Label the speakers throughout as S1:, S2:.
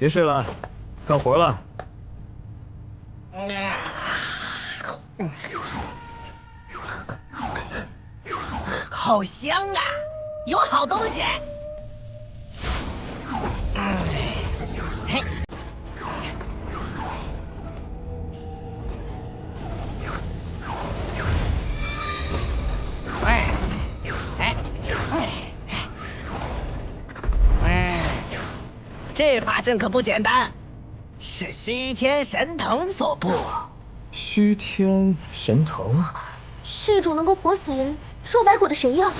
S1: 别睡了，干活了。
S2: 好香啊，有好东西。这法阵可不简单，是虚天神藤所布。
S1: 虚天神藤，
S3: 是一种能够活死人、收白骨的神药，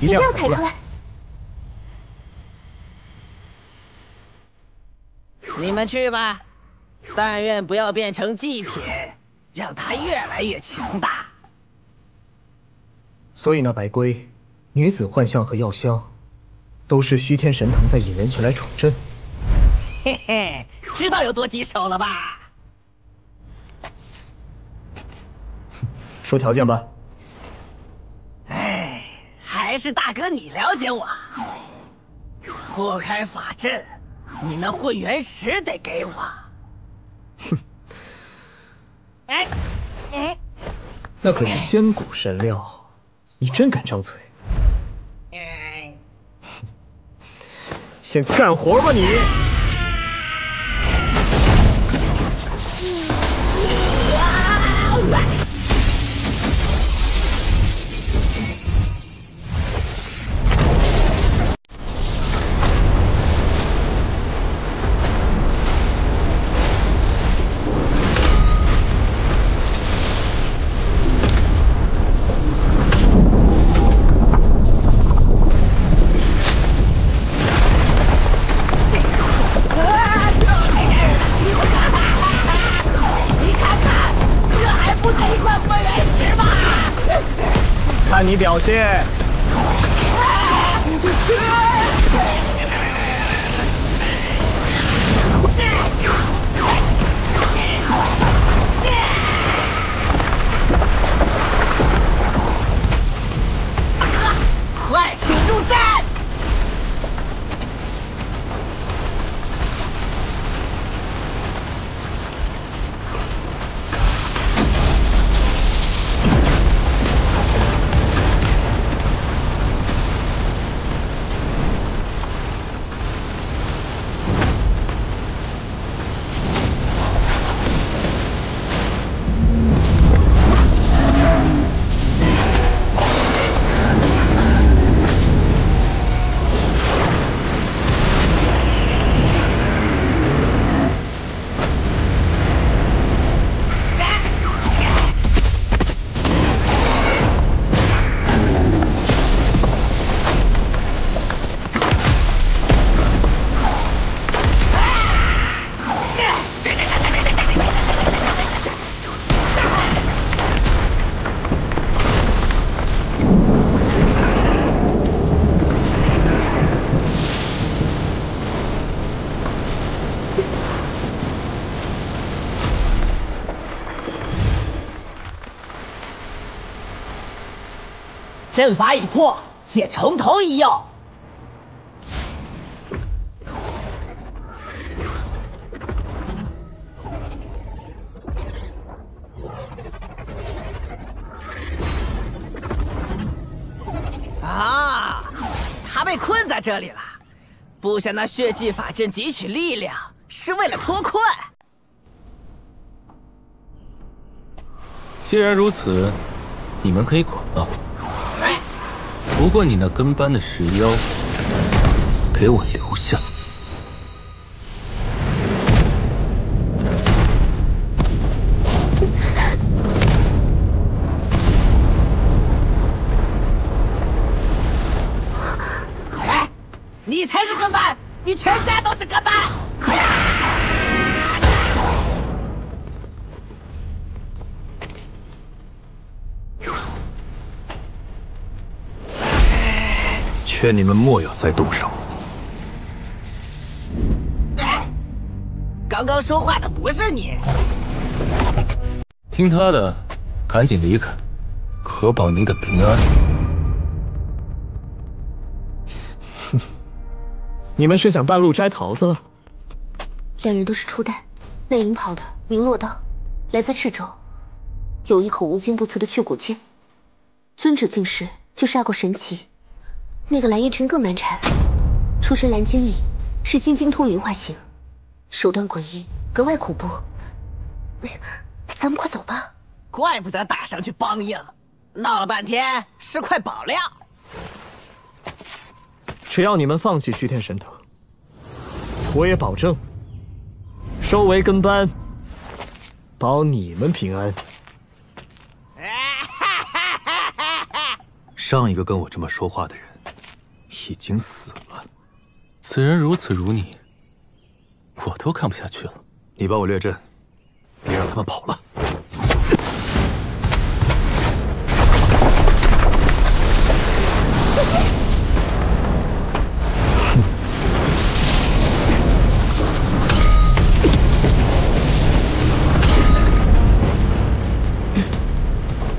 S1: 一定要
S3: 采出来。
S2: 你们去吧，但愿不要变成祭品，让他越来越强大。
S1: 所以那白龟、女子幻象和药香，都是虚天神藤在引人前来闯阵。
S2: 嘿嘿，知道有多棘手了吧？
S1: 说条件吧。
S2: 哎，还是大哥你了解我。破开法阵，你那混元石得给我。
S1: 哼。哎，嗯，那可是仙古神料。你真敢张嘴！先干活吧你！看你表现。
S2: 阵法已破，且城头一要。啊，他被困在这里了，布下那血祭法阵汲取力量，是为了脱困。
S4: 既然如此，你们可以滚了。不过你那跟班的石妖，给我留下！
S2: 哎，你才是跟班，你全家都是跟班！
S4: 劝你们莫要再动手。
S2: 刚刚说话的不是你。
S4: 听他的，赶紧离开，可保您的平安。
S1: 哼，你们是想半路摘桃子了？
S3: 两人都是初代，那引跑的名落道，来自赤州，有一口无坚不摧的去骨剑。尊者竟是就杀过神奇，那个蓝烟尘更难缠，出身蓝精里，是金精通灵化形，手段诡异，格外恐怖。咱们快走吧。
S2: 怪不得打上去梆硬，闹了半天是块宝料。
S1: 只要你们放弃虚天神藤，我也保证收为跟班，保你们平安。
S5: 上一个跟我这么说话的人已经死了。
S4: 此人如此如你，我都看不下去了。
S5: 你帮我列阵，别让他们跑了。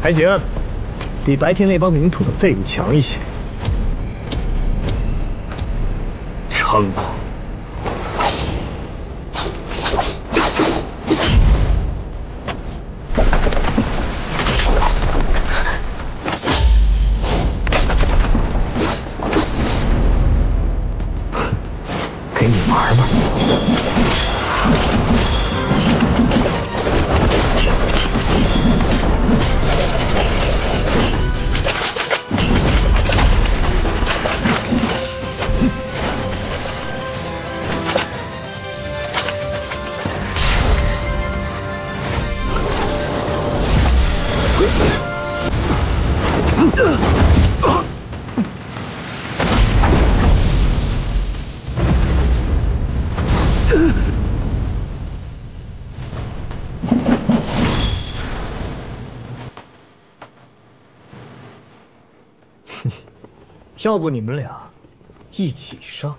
S1: 还行，比白天那帮领土的废物强一些。Trump. 要不你们俩一起上？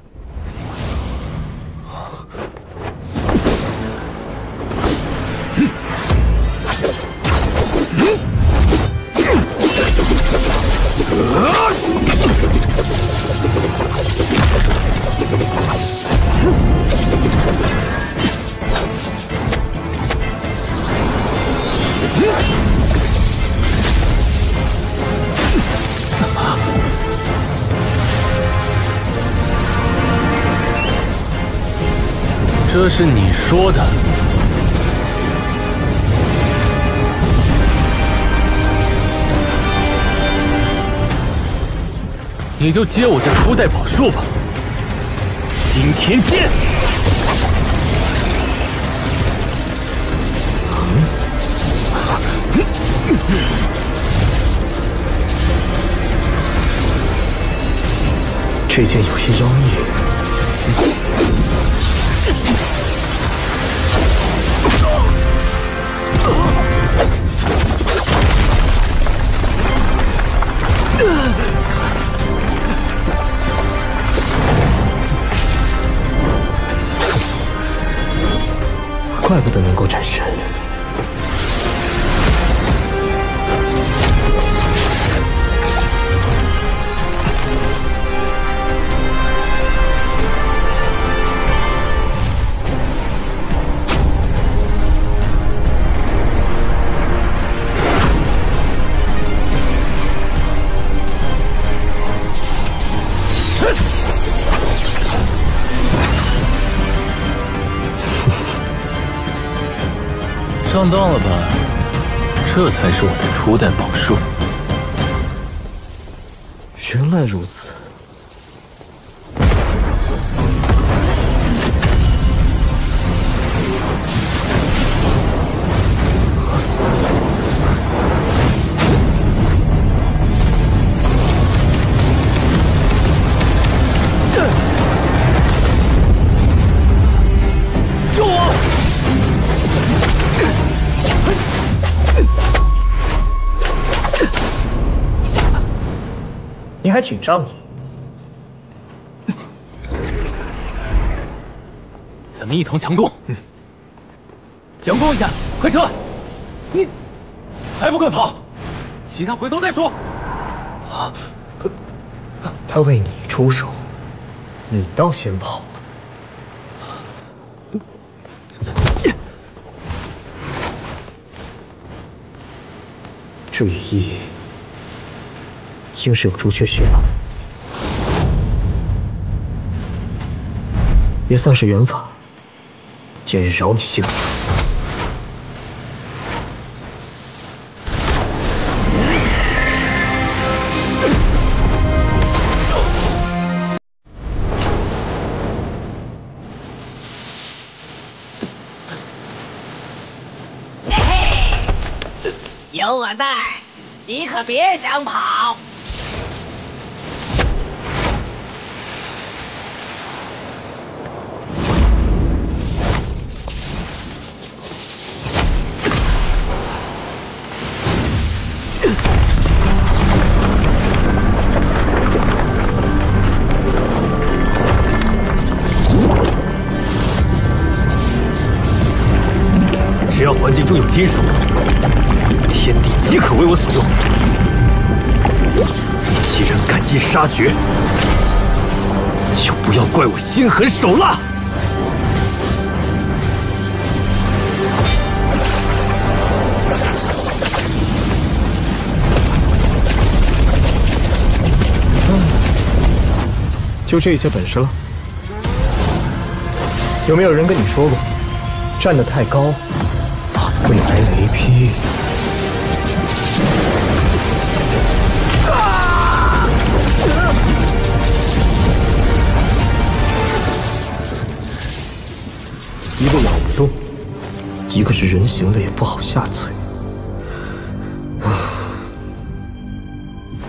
S4: 这是你说的，你就接我这初代宝术吧，惊天剑。
S1: 这剑有些妖孽。怪不得能够战神。
S4: 上当了吧？这才是我的初代宝术。
S1: 原来如此。还紧张？
S4: 咱们一同强攻。嗯。佯攻一下，快撤。你还不快跑？其他回头再说。
S1: 啊他他为你出手，你倒先跑。注意。硬是有朱雀血脉，也算是缘法，今日饶你性命。
S2: 有我在，你可别想跑。
S5: 境中有金属，天地皆可为我所用。既然敢意杀绝，就不要怪我心狠手辣。
S1: 就这些本事了？有没有人跟你说过，站得太高会挨雷劈？一个咬不动，一个是人形的也不好下催。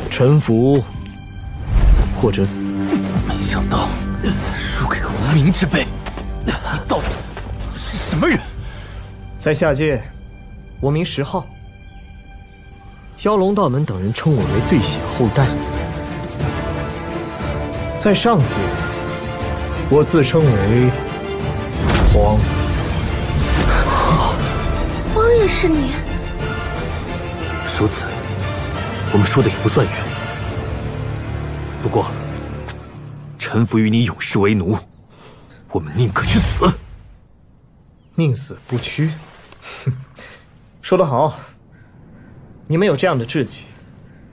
S1: 臣服或者死。
S4: 没想到输给个无名之辈，你到底是什么人？
S1: 在下界，我名石浩。妖龙道门等人称我为最血后代。在上界，我自称为荒。
S3: 荒也是你？
S5: 如此，我们说的也不算远。不过，臣服于你，永世为奴，我们宁可去死。
S1: 宁死不屈。哼，说得好。你们有这样的志气，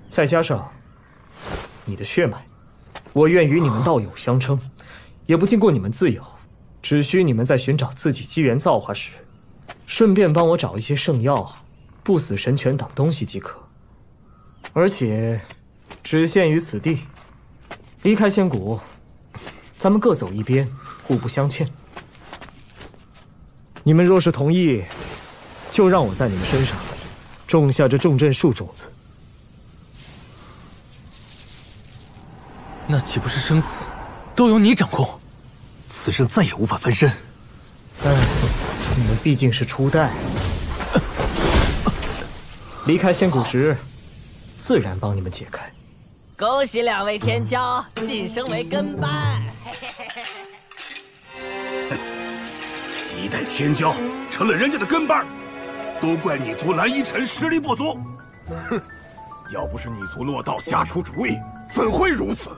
S1: 再加上你的血脉，我愿与你们道友相称，也不禁过你们自由。只需你们在寻找自己机缘造化时，顺便帮我找一些圣药、不死神泉等东西即可。而且，只限于此地。离开仙谷，咱们各走一边，互不相欠。你们若是同意，就让我在你们身上。种下这重镇术种子，
S4: 那岂不是生死都由你掌控？
S5: 此生再也无法翻身。
S1: 但你们毕竟是初代，离开仙谷时，自然帮你们解开。
S2: 恭喜两位天骄晋升为跟班！
S6: 一代天骄成了人家的跟班。都怪你族蓝衣尘实力不足，哼！要不是你族落道下出主意，怎会如此？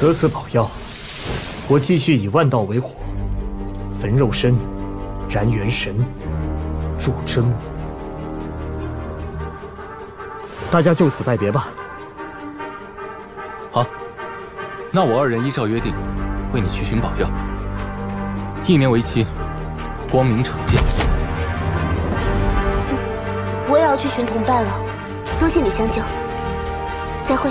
S1: 得此宝药，我继续以万道为火。焚肉身，燃元神，铸真物。大家就此拜别吧。
S4: 好，那我二人依照约定，为你去寻宝药。一年为期，光明惩戒。
S3: 我也要去寻同伴了，多谢你相救，再会。